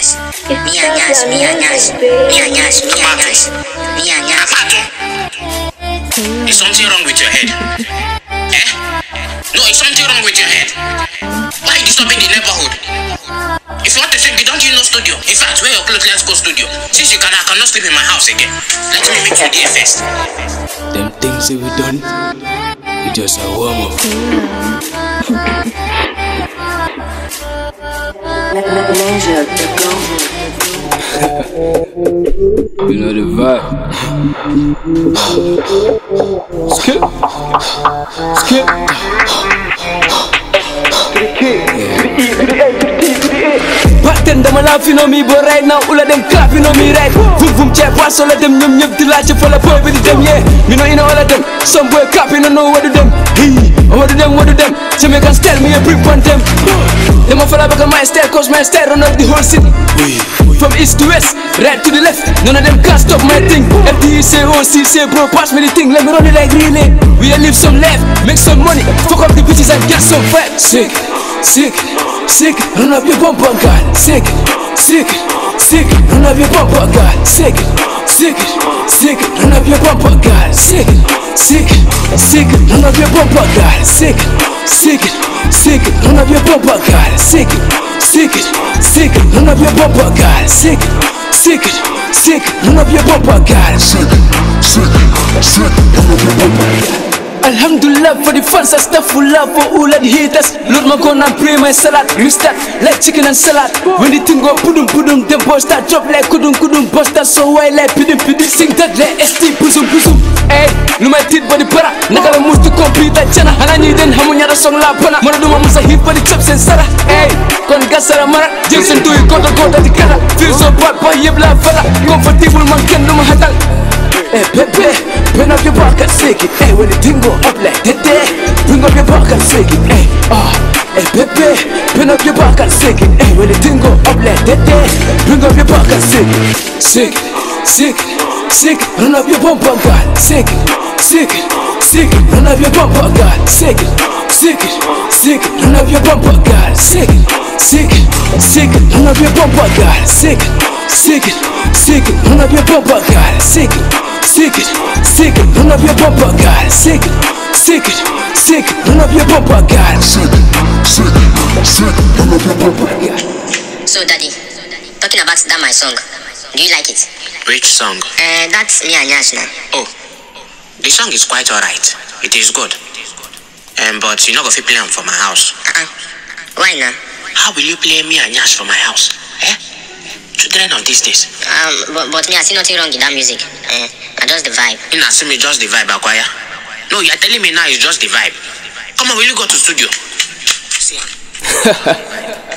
nyash, Mia nyash, Mia nyash, Mia nyash, Mia nyash, Mia nyash. Is something wrong with your head? Eh? No, is something wrong with your head? Why you disturbing the neighborhood? If you want to sleep, you don't you know studio. In fact, wear your clothes, let's go studio. Since you can, I cannot sleep in my house again. Let me make you there first. Them things that we done, we just a warm up. You know the vibe. Skip. Skip. Batten dama laa fi mi bo right now ula dem clap you know me right Vum vum check wa solo dem ñoom ñëpp di laajte fa la boy bi di dem yeah mi no ina wala dem some boy clap you no know where to dem hey where to dem where to dem Jamaican style me a brick on them. Dama fa la on my style cause my style run up the whole city. From east to west, right to the left None of them can't stop my thing. FDE say oh, OC say bro pass me the thing Let me run it like relay We live some life, make some money Fuck up the bitches and get some fat Sick, sick, sick Run up your bumper God Sick, sick, sick Run up your bumper God Sick, sick, sick Run up your bumper God Sick, sick, sick Run up your bumper God Sick, sick, sick Run up your bumper God Sick, sick, sick Run up your bumper God Sick, sick, sick Run up your bumper God Sick, sick, sick Run up your bumper God Alhamdulillah for the fans and stuff full love for all of the haters. Lord my gun and pray my salad. Restart like chicken and salad. When the thing go pudum pudum, them boys start drop like kudum kudum. Bust that so I like pidum pidum. Sing that like ST pusum pusum. Hey, no my teeth body para. Nakala move to compete that chana. Hana ni den hamu nyara song la pana. Mana duma musa hit for the chops and sara. Hey, kon gasara mara. Jason to you kota kota di kara. Feel so bad boy yebla fala. Shake it. Hey, when the thing go up like that, there, bring up your back and shake it. Hey, ah, hey, Pepe, bring up your back and shake it. Hey, when the thing go up like that, there, bring up your back and shake it. Shake it, shake it, shake it. Run up your bumper, God. Shake it, shake it, shake it. Run up your bumper, God. Shake it, shake it, shake it. Run up your bumper, God. Shake it, shake it, shake it. Run up your bumper, God. Shake it, shake it, shake it. Run up your bumper, God. Shake it. Sick it, sick it, run up your bumper, God. Sick it, sick it, sick it, run up your bumper, God. Sick it, sick it, sick it, up your bumper, God. So, Daddy, talking about that my song, do you like it? Which song? Uh, that's Mia nyash now. Oh, the song is quite alright. It is good. Um, but you not gonna fit play am for my house. Uh-uh. Why now? How will you play me and Nyash for my house? Eh? Children of these days. Um, but, but me, I see nothing wrong in that music. Uh, I just the vibe. You not see me just the vibe, Akwaya. No, you are telling me now it's just the vibe. Come on, will you go to studio? See ya.